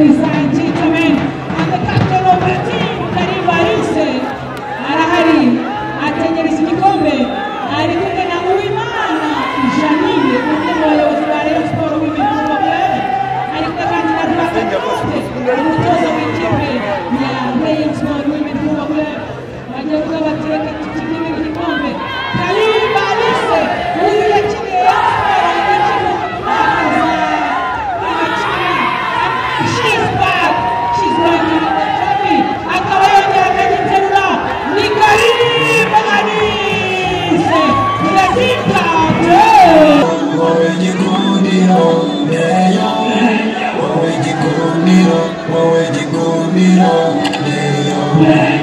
inside. Mwenye kumira, mwenye kumira, leo.